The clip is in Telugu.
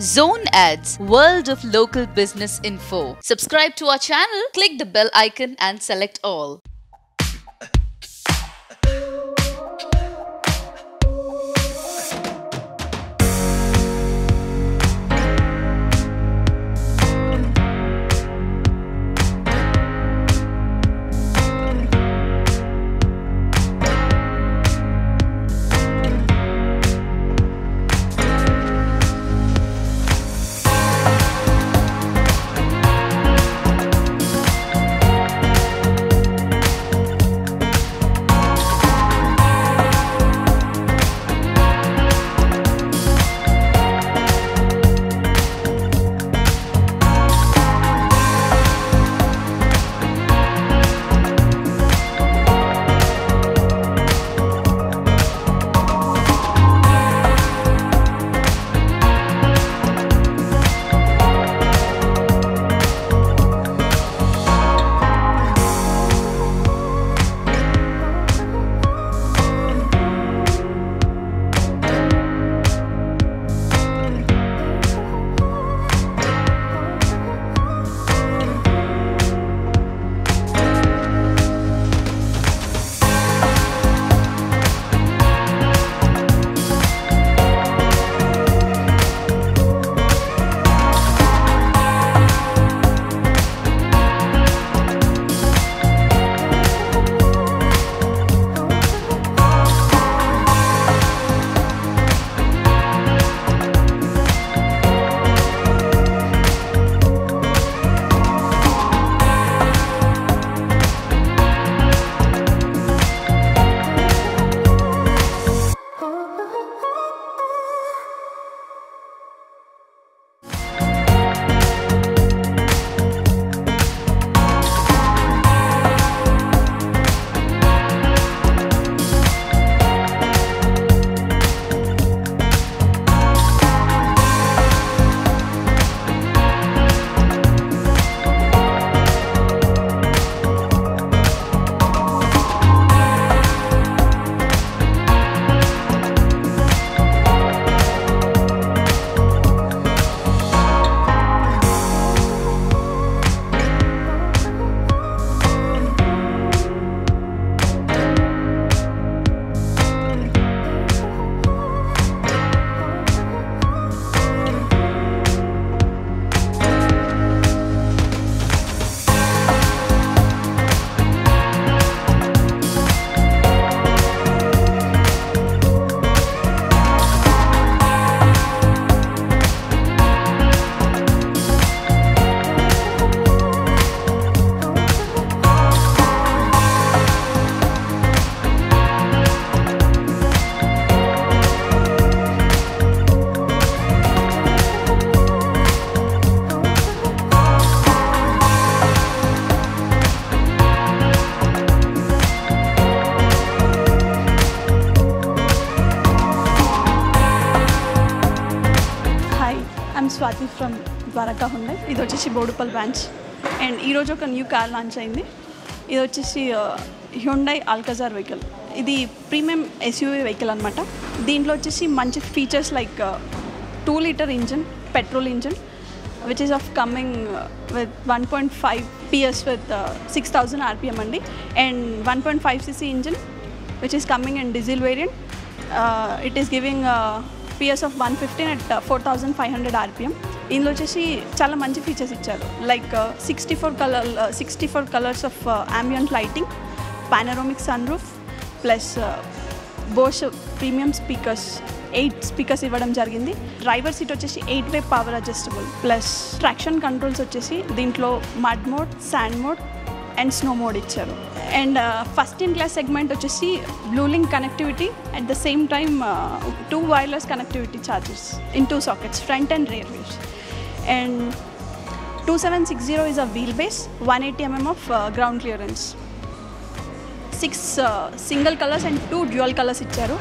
Zone Ads, World of Local Business Info. Subscribe to our channel, click the bell icon and select all. Swathi from Dwaraka Hyundai ఇది వచ్చేసి బోడుపల్ బ్రాంచ్. అండ్ ఈరోజు ఒక న్యూ కార్ లాంచ్ అయింది. ఇది వచ్చేసి హ్యుండై ఆల్కజార్ వెహికల్ ఇది ప్రీమియం ఎస్యూవీ వెహికల్ అనమాట దీంట్లో వచ్చేసి మంచి features like two litre engine petrol engine which is of coming with one point five PS with six thousand RPM అండి. And one point five CC engine which is coming in diesel variant it is giving PS of one fifteen at four thousand five hundred RPM ఇందులో వచ్చేసి చాలా మంచి ఫీచర్స్ ఇచ్చారు. Like sixty four colour sixty four colours of ambient lighting panoramic sunroof plus Bosch premium speakers eight speakers ఇవ్వడం జరిగింది. డ్రైవర్ సీట్ వచ్చేసి eight way power adjustable plus traction controls వచ్చేసి దీంట్లో mud mode sand mode and snow mode ఇచ్చారు. And first in class segment వచ్చేసి Bluelink connectivity at the same time two wireless connectivity charges in two sockets front and rear wheels and two seven six zero is a wheel base one eighty MM of ground clearance six single colours and two dual colours ఇచ్చారు.